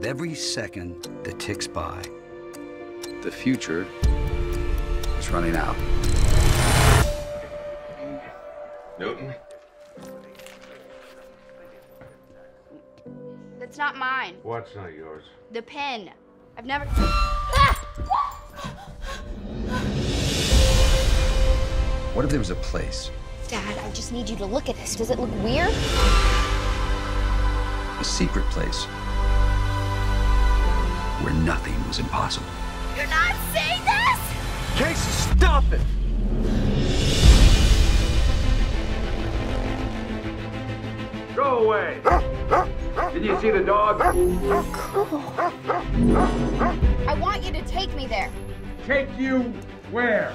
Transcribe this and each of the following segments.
With every second that ticks by, The future is running out. Newton? That's not mine. What's not yours? The pen. I've never. What if there was a place, Dad, I just need you to look at this. Does it look weird? a secret place, where nothing was impossible? You're not saying this! Casey, stop it! Go away! Did you see the dog? Cool. I want you to take me there. Take you where?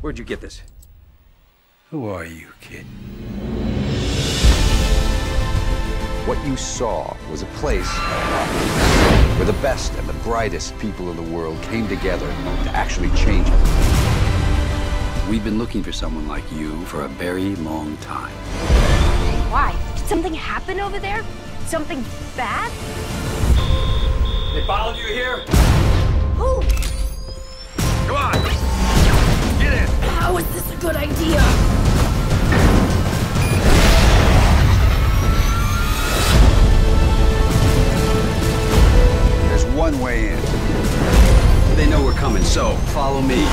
Where'd you get this? Who are you, kid? What you saw was a place where the best and the brightest people in the world came together to actually change it. We've been looking for someone like you for a very long time. Why? Did something happen over there? Something bad? They followed you here? Who? Come on! Get in! How is this a good idea? There's one way in. They know we're coming, so follow me.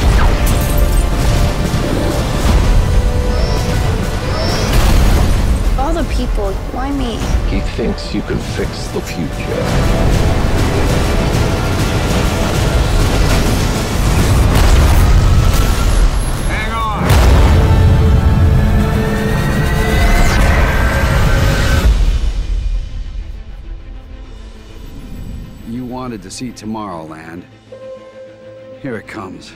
All the people, why me? He thinks you can fix the future. You wanted to see Tomorrowland. Here it comes.